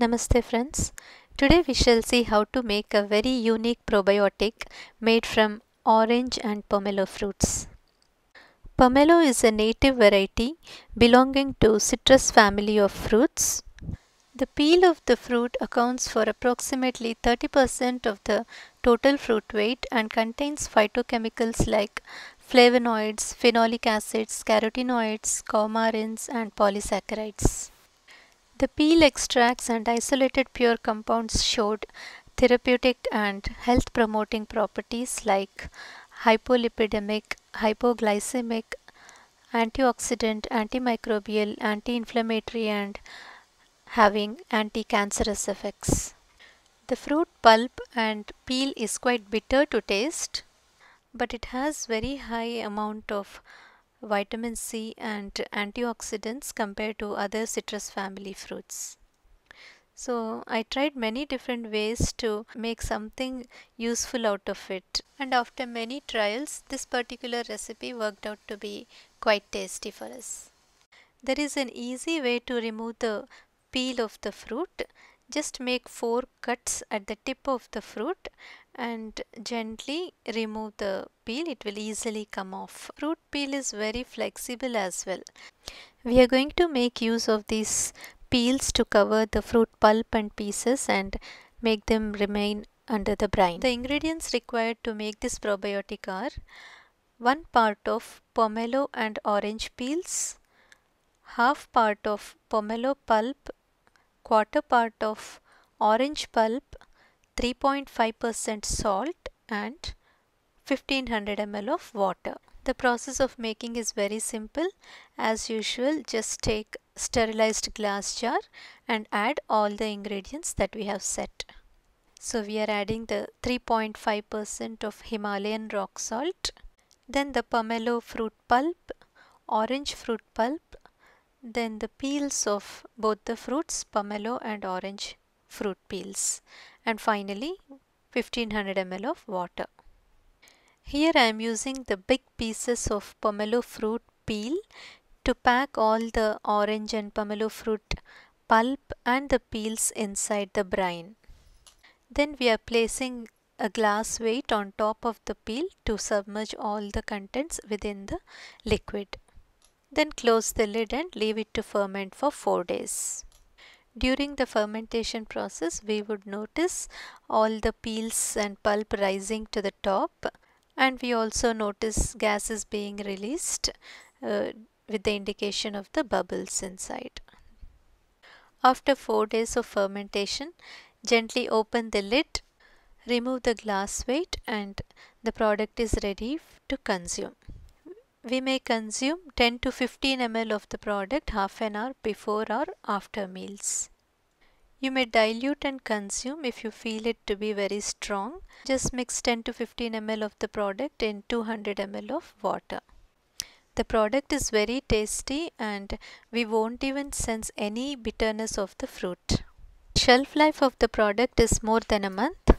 Namaste friends. Today we shall see how to make a very unique probiotic made from orange and pomelo fruits. Pomelo is a native variety belonging to citrus family of fruits. The peel of the fruit accounts for approximately 30% of the total fruit weight and contains phytochemicals like flavonoids, phenolic acids, carotenoids, coumarins and polysaccharides. The peel extracts and isolated pure compounds showed therapeutic and health promoting properties like hypolipidemic, hypoglycemic, antioxidant, antimicrobial, anti inflammatory, and having anti cancerous effects. The fruit pulp and peel is quite bitter to taste, but it has very high amount of vitamin C and antioxidants compared to other citrus family fruits. So I tried many different ways to make something useful out of it and after many trials this particular recipe worked out to be quite tasty for us. There is an easy way to remove the peel of the fruit. Just make four cuts at the tip of the fruit and gently remove the peel it will easily come off. Fruit peel is very flexible as well. We are going to make use of these peels to cover the fruit pulp and pieces and make them remain under the brine. The ingredients required to make this probiotic are 1 part of pomelo and orange peels, half part of pomelo pulp, quarter part of orange pulp, 3.5% salt and 1500 ml of water. The process of making is very simple. As usual, just take sterilized glass jar and add all the ingredients that we have set. So we are adding the 3.5% of Himalayan rock salt, then the pomelo fruit pulp, orange fruit pulp, then the peels of both the fruits, pomelo and orange fruit peels and finally 1500 ml of water. Here I am using the big pieces of pomelo fruit peel to pack all the orange and pomelo fruit pulp and the peels inside the brine. Then we are placing a glass weight on top of the peel to submerge all the contents within the liquid. Then close the lid and leave it to ferment for 4 days. During the fermentation process, we would notice all the peels and pulp rising to the top and we also notice gases being released uh, with the indication of the bubbles inside. After 4 days of fermentation, gently open the lid, remove the glass weight and the product is ready to consume. We may consume 10 to 15 ml of the product half an hour before or after meals. You may dilute and consume if you feel it to be very strong. Just mix 10 to 15 ml of the product in 200 ml of water. The product is very tasty and we won't even sense any bitterness of the fruit. Shelf life of the product is more than a month.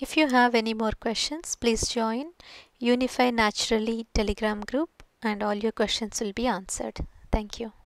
If you have any more questions, please join Uni5 Naturally Telegram group and all your questions will be answered. Thank you.